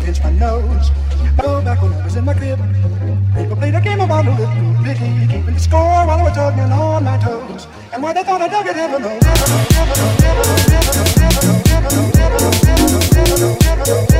pinch my nose. Go back when I was in my crib. People played a game a little bitty, keeping the score while I was tugging on my toes. And why they thought I dug it, heaven knows. Thank you.